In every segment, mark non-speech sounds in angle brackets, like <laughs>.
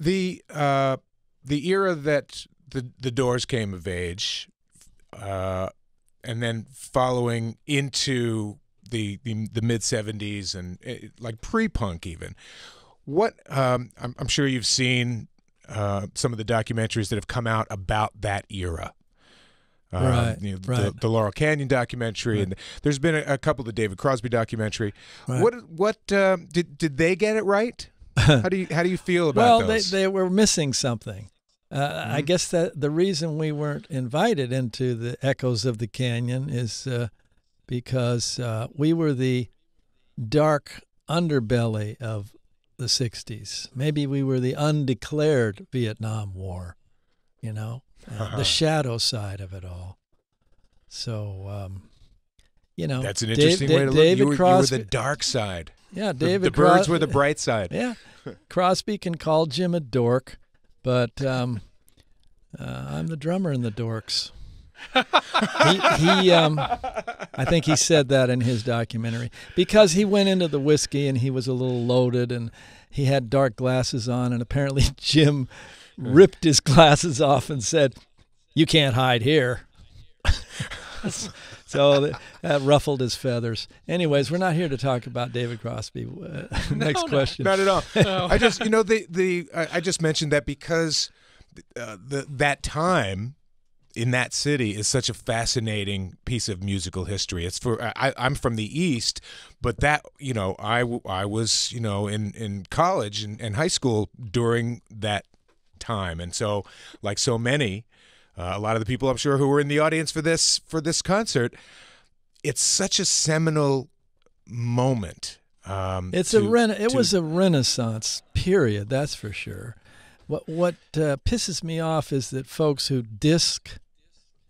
The uh, the era that the the Doors came of age, uh, and then following into the the, the mid '70s and uh, like pre-punk even. What um, I'm, I'm sure you've seen uh, some of the documentaries that have come out about that era. Uh, Right, you know, The, right. the Laurel Canyon documentary, Right. and there's been a, a couple. The David Crosby documentary. Right. What what um, did did they get it right? How do you how do you feel about well, those? they they were missing something. Uh, I Mhm. guess that the reason we weren't invited into the Echoes of the Canyon is uh, because uh, we were the dark underbelly of the '60s. Maybe we were the undeclared Vietnam War. You know, uh, the shadow side of it all. So. Um, you know, That's an interesting Da- way to look. David You were, you were the dark side. Yeah, The- David the, Byrds Cros- were the bright side. yeah, <laughs> Crosby can call Jim a dork, but um, uh, I'm the drummer in the Dorks. he, he um, I think he said that in his documentary because he went into the Whisky and he was a little loaded and he had dark glasses on and apparently <laughs> Jim ripped his glasses off and said, "You can't hide here." <laughs> so th- that ruffled his feathers. Anyways, we're not here to talk about David Crosby. Uh, <laughs> next no. question. Not at all. <laughs> Oh. I just, you know, the the I, I just mentioned that because uh, the that time in that city is such a fascinating piece of musical history. It's for I, I'm from the east, but that you know I, I was you know in in college and, and high school during that time, and so like so many, uh, a lot of the people I'm sure who were in the audience for this for this concert, it's such a seminal moment. Um, It's a to- rena- it to- was a renaissance period, that's for sure. What what uh, pisses me off is that folks who disc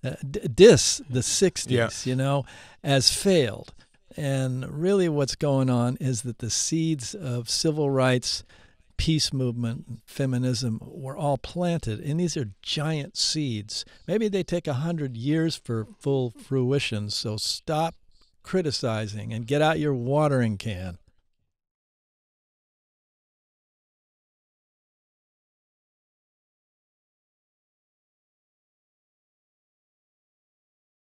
uh, d- diss the '60s, Yeah. you know, as failed, and really what's going on is that the seeds of civil rights, peace movement, feminism were all planted, and these are giant seeds. Maybe they take a hundred years for full fruition. So stop criticizing and get out your watering can.